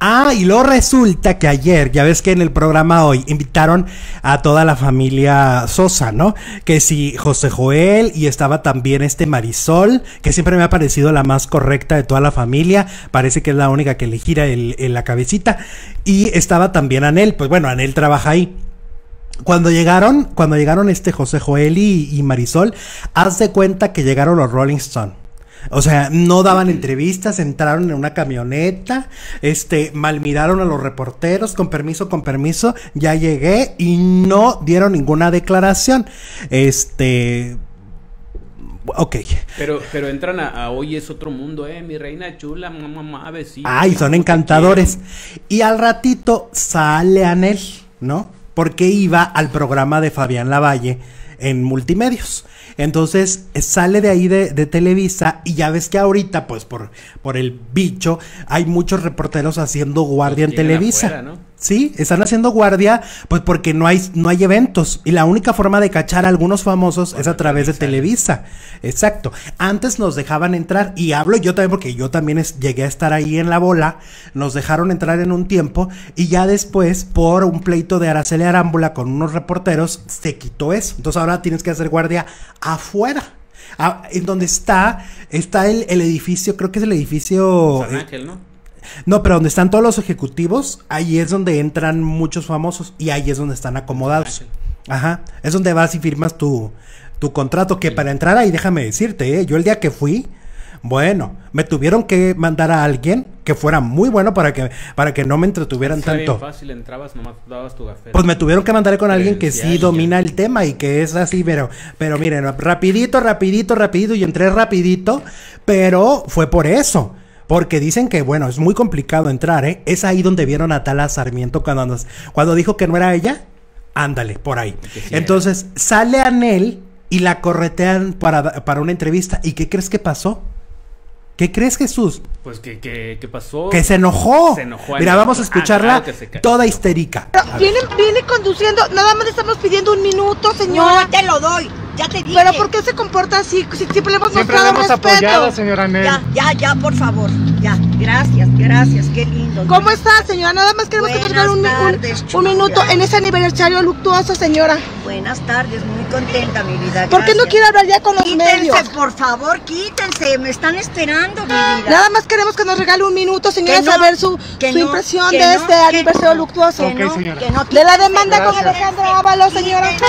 Ah, y luego resulta que ayer, ya ves que en el programa hoy invitaron a toda la familia Sosa, ¿no? Que si José Joel y estaba también este Marisol, que siempre me ha parecido la más correcta de toda la familia, parece que es la única que le gira el, la cabecita, y estaba también Anel, pues bueno, Anel trabaja ahí. Cuando llegaron, cuando llegaron este José Joel y, y Marisol, haz de cuenta que llegaron los Rolling Stone. O sea, no daban entrevistas, entraron en una camioneta, este, malmiraron a los reporteros, con permiso, con permiso, ya llegué y no dieron ninguna declaración. Este, ok. Pero, pero entran a, a hoy es otro mundo, eh, mi reina chula, mamá, mamá, besito. Ay, son encantadores. Y al ratito sale Anel, ¿no? Porque iba al programa de Fabián Lavalle en multimedios. Entonces eh, sale de ahí de, de Televisa y ya ves que ahorita, pues por, por el bicho, hay muchos reporteros haciendo guardia en Televisa. afuera, ¿no? Sí, están haciendo guardia, pues porque no hay, no hay eventos. Y la única forma de cachar a algunos famosos es a través de Televisa. Exacto. Antes nos dejaban entrar, y hablo yo también porque yo también es- llegué a estar ahí en la bola. Nos dejaron entrar en un tiempo, y ya después, por un pleito de Araceli Arámbula con unos reporteros, se quitó eso. Entonces ahora tienes que hacer guardia afuera. Ah, en donde está, está el, el edificio, creo que es el edificio. San eh, Ángel, ¿no? No, pero donde están todos los ejecutivos, ahí es donde entran muchos famosos y ahí es donde están acomodados. Ajá, es donde vas y firmas tu, tu contrato, que para entrar ahí, déjame decirte, ¿eh? yo el día que fui, bueno, me tuvieron que mandar a alguien que fuera muy bueno para que, para que no me entretuvieran Está bien tanto. fácil, entrabas, nomás dabas tu gafeta. Pues me tuvieron que mandar con alguien que sí domina el tema y que es así, pero, pero miren, rapidito, rapidito, rapidito, y entré rapidito, pero fue por eso. Porque dicen que, bueno, es muy complicado entrar, ¿eh? Es ahí donde vieron a Tala Sarmiento cuando, nos- cuando dijo que no era ella. Ándale, por ahí. Entonces, sale Anel y la corretean para, para una entrevista. ¿Y qué crees que pasó? ¿Qué crees, Jesús? Pues que, que, que pasó. Que se enojó. Se enojó. Mira, vamos a Ah, escucharla claro toda histérica. Viene, viene conduciendo, nada más le estamos pidiendo un minuto, señora. No te lo doy, ya te dije. Pero ¿por qué se comporta así? Si siempre le hemos Siempre le mostrado hemos respeto. apoyado, señora Nel. Ya, ya, ya, por favor. Ya, gracias, gracias, qué lindo. ¿Cómo está, señora? Nada más queremos que nos Buenas regale un, un- tardes, un chula. minuto en ese aniversario luctuoso, señora. Buenas tardes, muy contenta, mi vida. ¿Por qué no quiere hablar ya con los Quítense, medios? por favor, quítense, me están esperando, mi vida. Nada más queremos que nos regale un minuto, señora, no, saber su, su no, impresión de no, este que aniversario no, luctuoso. Que no, Ok, señora. que no, De la demanda con Alejandro Ábalos, señora. quítense.